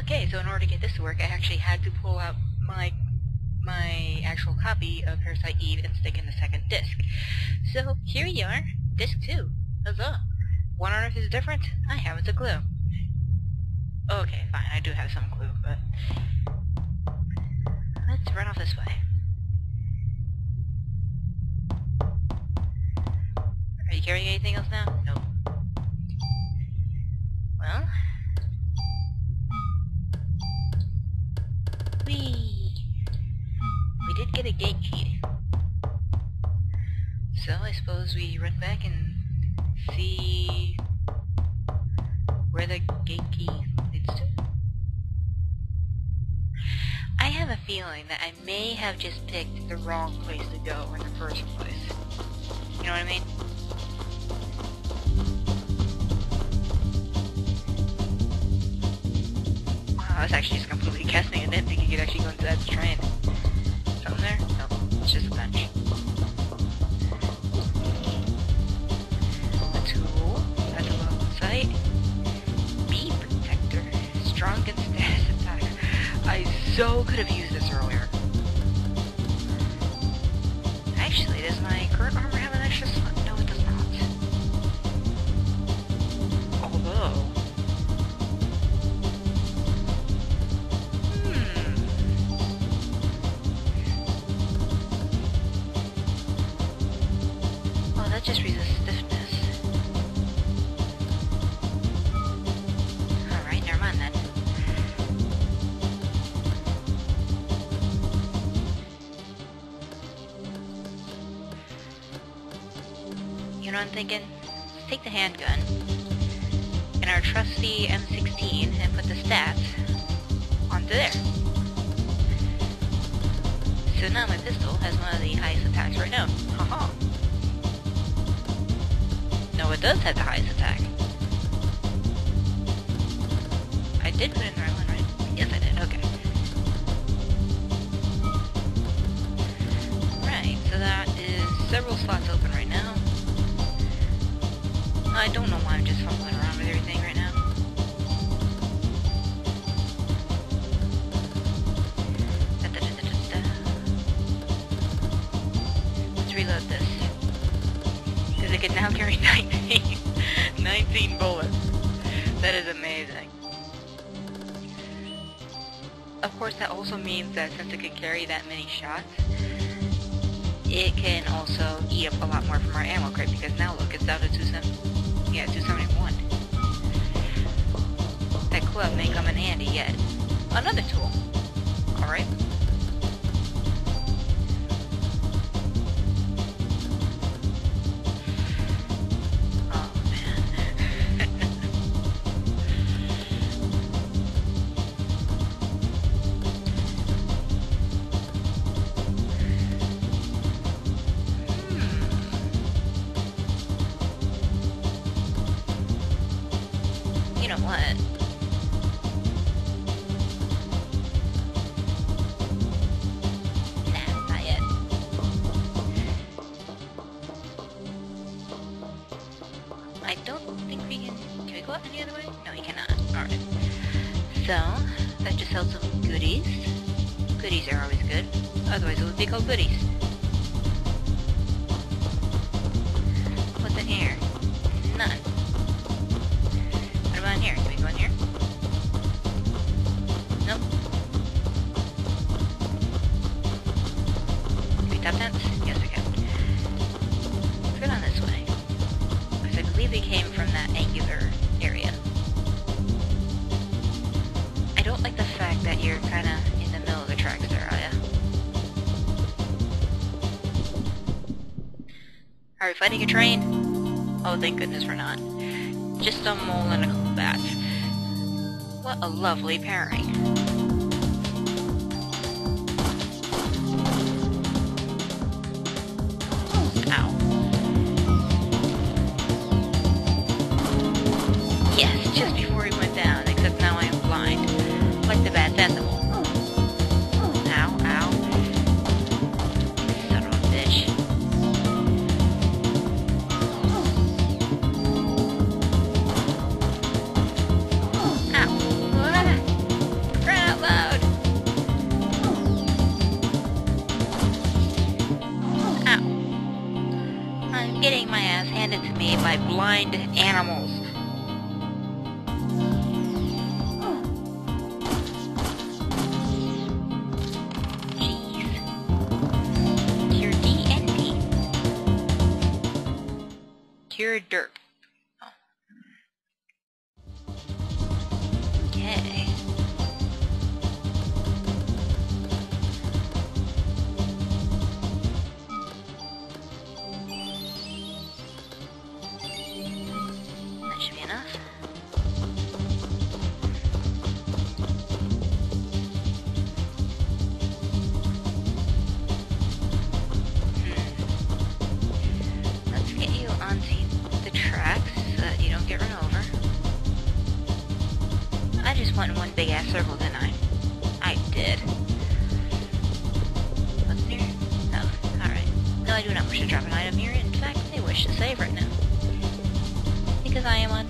Okay, so in order to get this to work, I actually had to pull out my my actual copy of Parasite Eve and stick in the second disc. So here you are, disc two. Huzzah! What on earth is different? I haven't a clue. Okay, fine, I do have some clue, but let's run off this way. Are you carrying anything else now? Nope. Well, get a gate key. So I suppose we run back and see where the gate key leads to. I have a feeling that I may have just picked the wrong place to go in the first place. You know what I mean? I was actually just completely guessing. I didn't think you could actually go inside the train. Something there? Nope. It's just a bench. A tool. That's a local site. Bee protector. Strong against status attacks. I so could have used this earlier. Actually, does my current armor have an extra just resists stiffness. Alright, never mind then. You know what I'm thinking? Let's take the handgun and our trusty M16 and put the stats onto there. So now my pistol has one of the highest attacks right now. Haha. No, it does have the highest attack. I did put in the right? Yes, I did. Okay. Right, so that is several slots open right now. I don't know why I'm just fumbling around with everything right now. Let's reload this. It can now carry 19, 19 bullets. That is amazing. Of course, that also means that since it can carry that many shots, it can also eat up a lot more from our ammo crate because now look, it's down to 270. Yeah, 271. That club may come in handy yet. Another tool. Alright. What? Nah, not yet. I don't think we can... Can we go out any other way? No, we cannot. Alright. So, that just held some goodies. Goodies are always good. Otherwise it would be called goodies. Like the fact that you're kind of in the middle of the tracks there, are ya? Are we fighting a train? Oh, thank goodness we're not. Just a mole and a bats. What a lovely pairing. Cure big ass circle, didn't I? I did. Wasn't here? No. Oh, alright. No, I do not wish to drop an item here. In fact, I wish to save right now. Because I am on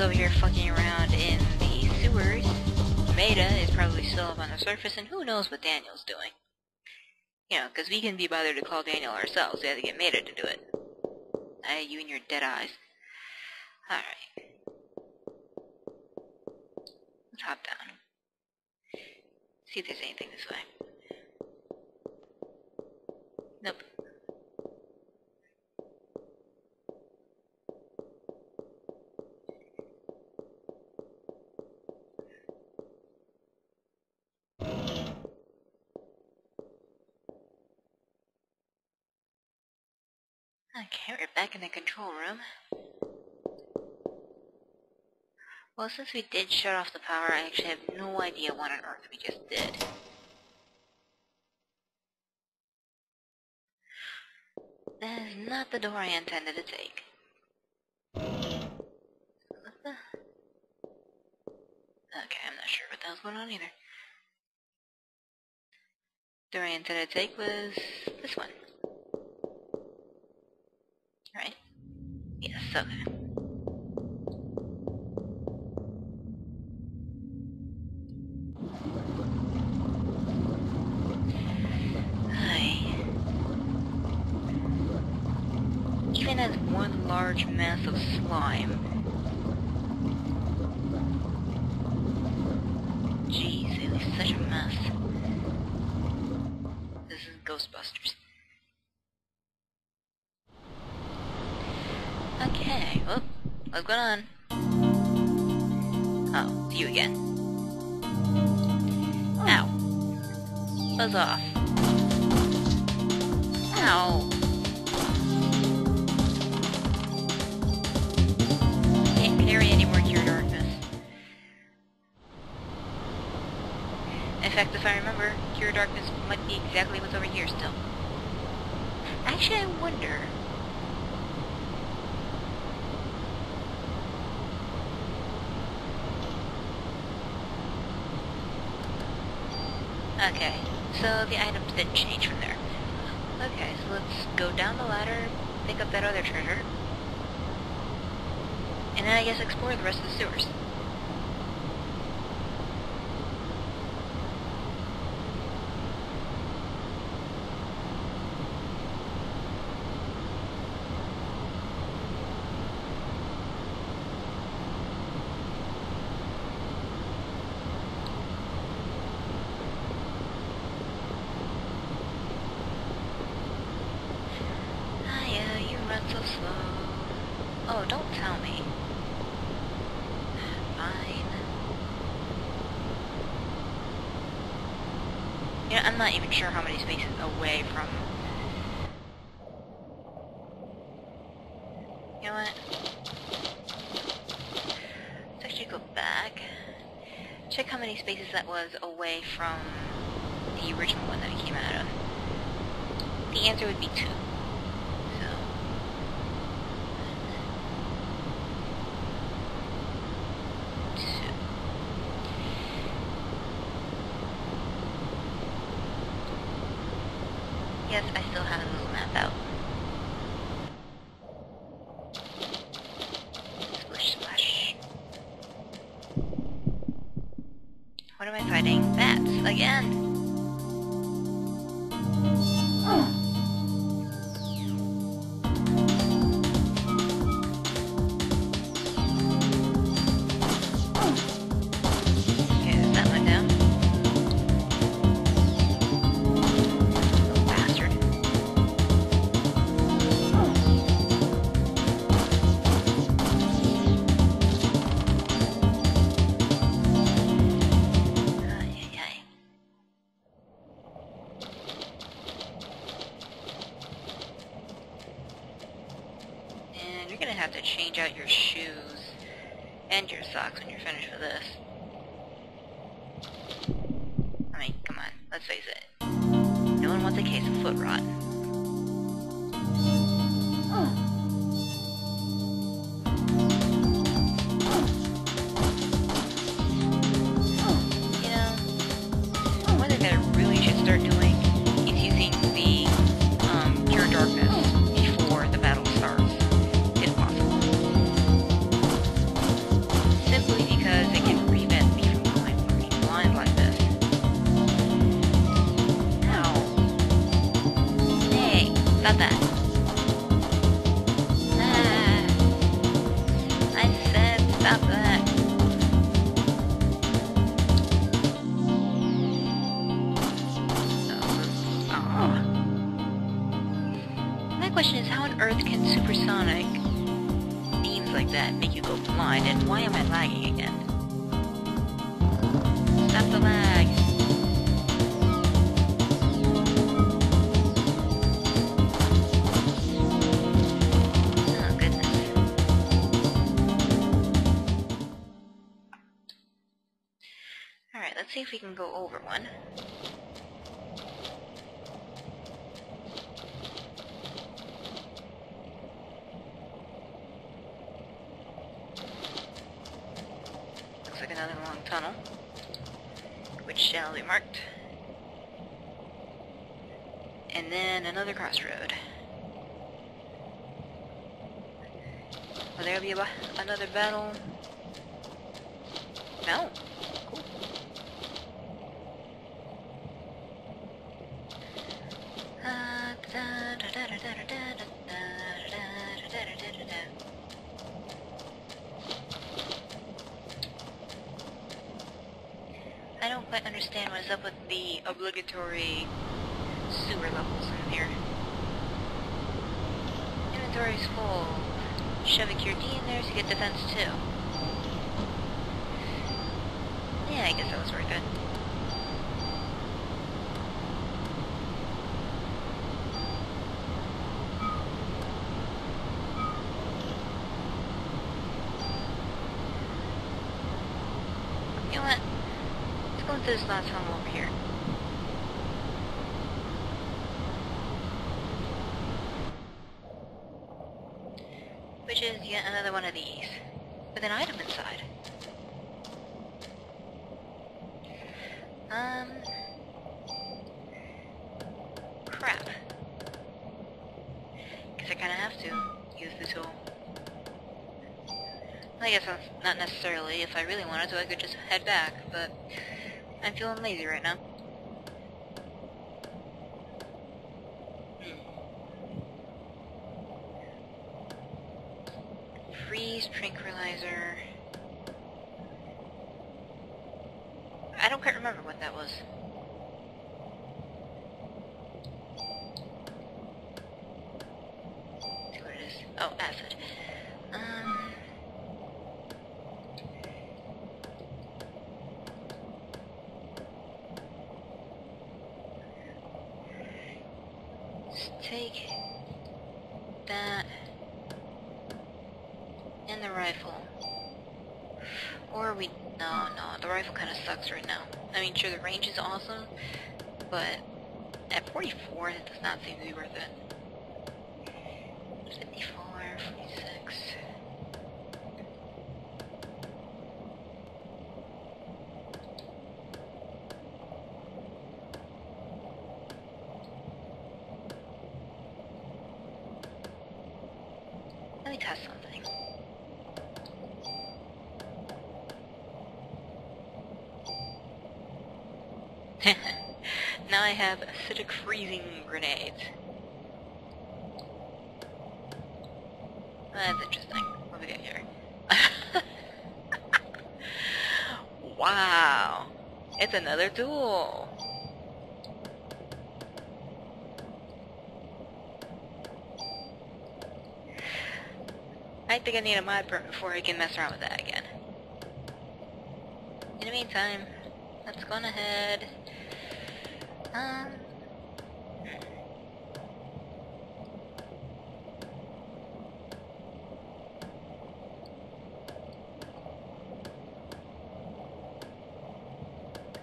I over here fucking around in the sewers. Maeda is probably still up on the surface, and who knows what Daniel's doing. You know, because we can be bothered to call Daniel ourselves. We have to get Maeda to do it. Hey, you and your dead eyes. Alright. Let's hop down. See if there's anything this way. Nope. Okay, we're back in the control room. Well, since we did shut off the power, I actually have no idea what on earth we just did. That is not the door I intended to take. Okay, I'm not sure what that was going on either. The Door I intended to take was this one. Right? Hi. Even as one large mass of slime. Jeez, it was such a mess. This is Ghostbusters. Okay, well, what's going on? Oh, you again. Ow. Buzz off. Ow. Can't carry any more Cure Darkness. In fact, if I remember, Cure Darkness might be exactly what's over here still. Actually, I wonder... Okay, so the items didn't change from there. Okay, so let's go down the ladder, pick up that other treasure, and then I guess explore the rest of the sewers. not even sure how many spaces away from... You know what? Let's actually go back. Check how many spaces that was away from the original one that we came out of. The answer would be two. Out your shoes and your socks when you're finished with this. I mean, come on, let's face it. No one wants a case of foot rot. That make you go blind, and why am I lagging again? Stop the lag. Oh, goodness. Alright, let's see if we can go over one. crossroad. Will there be another battle? No. I don't quite understand what is up with the obligatory sewer level. Inventory's full. Shove a cure D in there to get defense too. Yeah, I guess that was worth it. You know what? Let's go into this last tunnel over here. Which is yet another one of these. With an item inside. Um... Crap. Guess I kinda have to use the tool. I guess not necessarily. If I really wanted to, I could just head back, but I'm feeling lazy right now. Freeze tranquilizer. I don't quite remember what that was. See what it is. Oh, acid. Um. Let's take that and the rifle. Or we... No, no, the rifle kind of sucks right now. I mean, sure, the range is awesome, but at 44, it does not seem to be worth it. Something. now I have acidic freezing grenades. That's interesting. What do we got here? wow! It's another duel! I think I need a mod permit before I can mess around with that again. In the meantime, let's go on ahead. Um.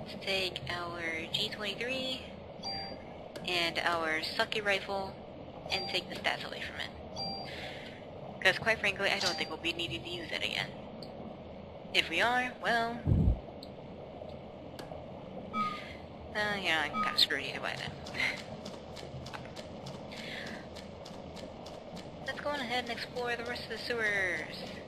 Let's take our G23 and our Sucky rifle and take the stats away from it. Because quite frankly, I don't think we'll be needing to use it again. If we are, well... Uh, yeah, I'm kind of screwed either way then. Let's go on ahead and explore the rest of the sewers.